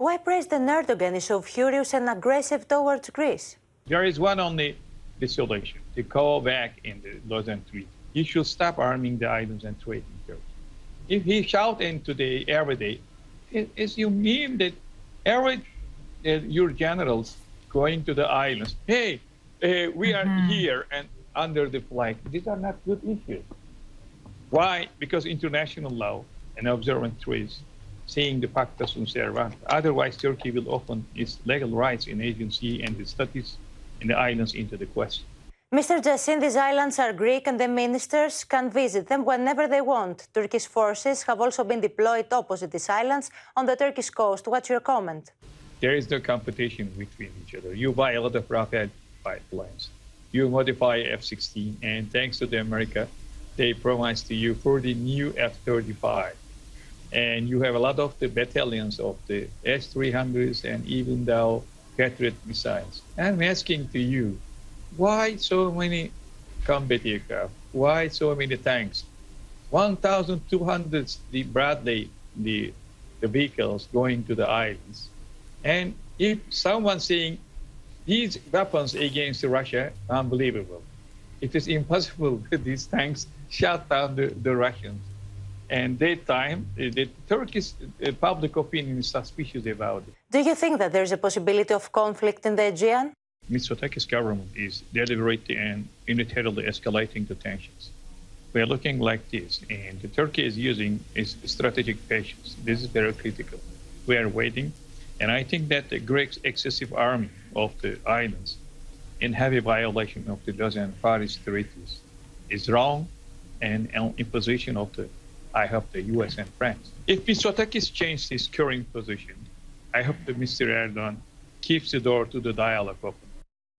Why President Erdogan is so furious and aggressive towards Greece? There is one only the solution to go back in the Lausanne Treaty. He should stop arming the islands and trading Turkey. If he shout into the every day, is you mean that every uh, your generals going to the islands, hey, uh, we are Mm-hmm. here and under the flag. These are not good issues. Why? Because international law and observant treaties saying the pacta sunt servanda. Otherwise, Turkey will open its legal rights in agency and its studies in the islands into the question. Mr. Yasin, these islands are Greek and the ministers can visit them whenever they want. Turkish forces have also been deployed opposite these islands on the Turkish coast. What's your comment? There is no competition between each other. You buy a lot of Rafale pipelines. You modify F-16, and thanks to the America, they promised to you 40 new F-35. And you have a lot of the battalions of the S-300s and even the Patriot missiles. I'm asking to you, why so many combat aircraft? Why so many tanks? 1,200 the Bradley, the, the vehicles going to the islands. And if someone saying these weapons against Russia, unbelievable. It is impossible that these tanks shut down the, the Russians. And that time, uh, the Turkish uh, public opinion is suspicious about it. Do you think that there's a possibility of conflict in the Aegean? Mitsotakis government is deliberately and unilaterally escalating the tensions. We are looking like this, and Turkey is using its strategic patience. This is very critical. We are waiting, and I think that the Greek excessive army of the islands in heavy violation of the Lausanne Paris treaties is wrong and an imposition of the, I hope, the US and France. If Mitsotakis changed his current position, I hope that Mr. Erdogan keeps the door to the dialogue open.